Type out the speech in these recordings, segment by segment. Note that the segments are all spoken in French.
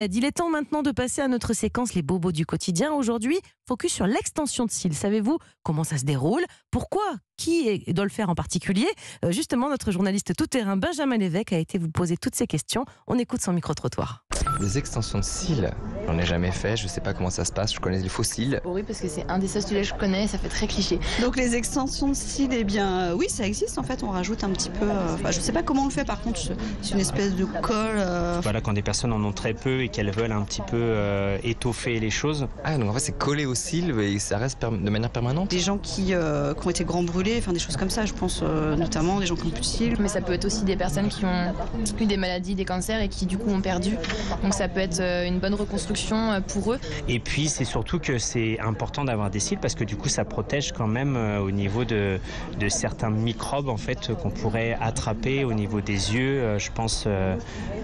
Il est temps maintenant de passer à notre séquence Les bobos du quotidien. Aujourd'hui, focus sur l'extension de cils. Savez-vous comment ça se déroule? Pourquoi? Qui doit le faire en particulier? Euh, Justement, notre journaliste tout-terrain Benjamin Lévesque a été vous poser toutes ces questions. On écoute son micro-trottoir. Des extensions de cils, j'en ai jamais fait, je sais pas comment ça se passe, je connais les fossiles. Oui, parce que c'est un des seuls styles que je connais, ça fait très cliché. Donc les extensions de style, eh bien euh, oui, ça existe en fait. On rajoute un petit peu. euh, je sais pas comment on le fait par contre. C'est une espèce de colle. euh, Voilà, quand des personnes en ont très peu et qu'elles veulent un petit peu euh, étoffer les choses. Ah, donc en fait c'est collé aux cils et ça reste de manière permanente des gens qui, euh, qui ont été grand brûlés, enfin des choses comme ça. Je pense euh, notamment des gens qui ont plus de cils. Mais ça peut être aussi des personnes qui ont eu des maladies, des cancers et qui du coup ont perdu. Donc ça peut être euh, une bonne reconstruction euh, pour eux. Et puis c'est surtout que c'est important d'avoir des cils parce que du coup ça protège quand même euh, au niveau de, de certains microbes en fait qu'on pourrait attraper au niveau des yeux. Je pense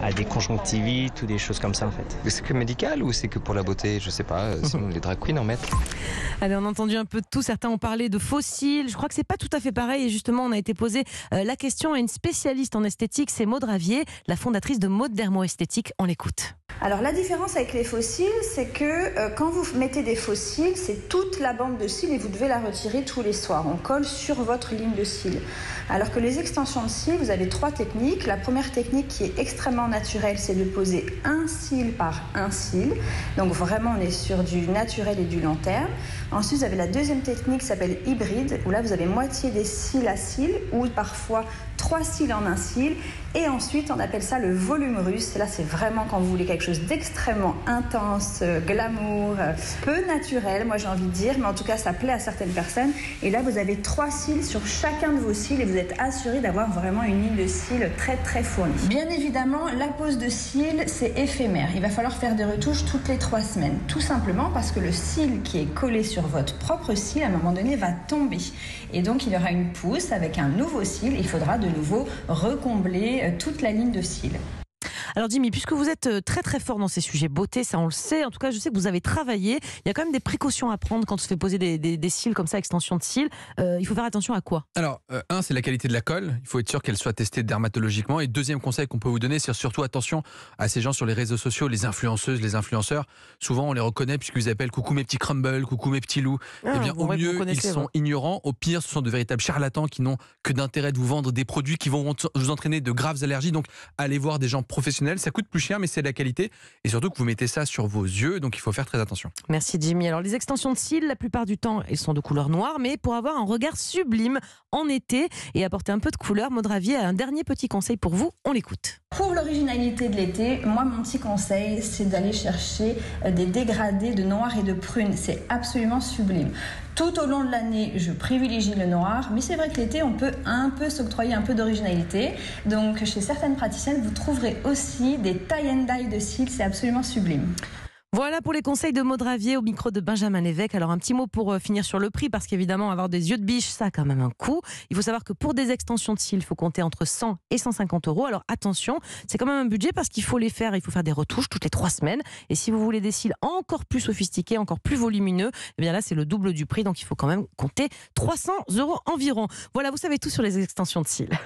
à des conjonctivites ou des choses comme ça en fait. C'est que médical ou c'est que pour la beauté? Je sais pas, sinon les drag queens en mettent. Allez, on a entendu un peu de tout. Certains ont parlé de fossiles. Je crois que c'est pas tout à fait pareil. Et justement, on a été posé la question à une spécialiste en esthétique, c'est Maud Ravier, la fondatrice de Maud Dermo-Esthétique. On l'écoute. Alors la différence avec les fossiles, c'est que euh, quand vous mettez des fossiles, c'est toute la bande de cils et vous devez la retirer tous les soirs. On colle sur votre ligne de cils. Alors que les extensions de cils, vous avez trois techniques. La première technique qui est extrêmement naturelle, c'est de poser un cil par un cil. Donc vraiment, on est sur du naturel et du long terme. Ensuite, vous avez la deuxième technique qui s'appelle hybride, où là, vous avez moitié des cils à cils ou parfois trois cils en un cil. Et ensuite, on appelle ça le volume russe. Là, c'est vraiment quand vous voulez quelque chose d'extrêmement intense, euh, glamour, euh, peu naturel, moi j'ai envie de dire, mais en tout cas, ça plaît à certaines personnes. Et là, vous avez trois cils sur chacun de vos cils et vous êtes assuré d'avoir vraiment une ligne de cils très très fournie. Bien évidemment, la pose de cils, c'est éphémère. Il va falloir faire des retouches toutes les trois semaines. Tout simplement parce que le cil qui est collé sur votre propre cil, à un moment donné, va tomber. Et donc, il y aura une pousse avec un nouveau cil. Il faudra de nouveau recombler toute la ligne de cils. Alors Jimmy, puisque vous êtes euh, très très fort dans ces sujets beauté, ça on le sait, en tout cas je sais que vous avez travaillé, il y a quand même des précautions à prendre quand on se fait poser des, des- des cils comme ça, extension de cils. Euh, il faut faire attention à quoi? Alors, euh, un, c'est la qualité de la colle. Il faut être sûr qu'elle soit testée dermatologiquement. Et deuxième conseil qu'on peut vous donner, c'est surtout attention à ces gens sur les réseaux sociaux, les influenceuses, les influenceurs. Souvent, on les reconnaît puisqu'ils appellent coucou mes petits crumbles, coucou mes petits loups. Ah, eh bien, au mieux, ils sont ouais. ignorants. Au pire, ce sont de véritables charlatans qui n'ont que d'intérêt de vous vendre des produits qui vont vous entraîner de graves allergies. Donc, allez voir des gens professionnels. Ça coûte plus cher, mais c'est de la qualité. Et surtout que vous mettez ça sur vos yeux. Donc, il faut faire très attention. Merci Jimmy. Alors les extensions de cils, la plupart du temps, elles sont de couleur noire, mais pour avoir un regard sublime en été et apporter un peu de couleur, Maud Ravier a un dernier petit conseil pour vous. On l'écoute. Pour l'originalité de l'été, moi mon petit conseil c'est d'aller chercher euh, des dégradés de noir et de prune. C'est absolument sublime. Tout au long de l'année, je privilégie le noir, mais c'est vrai que l'été, on peut un peu s'octroyer un peu d'originalité. Donc chez certaines praticiennes, vous trouverez aussi des tie and dye de cils, c'est absolument sublime. Voilà pour les conseils de Maud Ravier au micro de Benjamin Lévesque. Alors un petit mot pour euh, finir sur le prix, parce qu'évidemment avoir des yeux de biche, ça a quand même un coût. Il faut savoir que pour des extensions de cils, il faut compter entre 100 et 150 euros. Alors attention, c'est quand même un budget parce qu'il faut les faire, il faut faire des retouches toutes les trois semaines. Et si vous voulez des cils encore plus sophistiqués, encore plus volumineux, eh bien là c'est le double du prix, donc il faut quand même compter 300 euros environ. Voilà, vous savez tout sur les extensions de cils.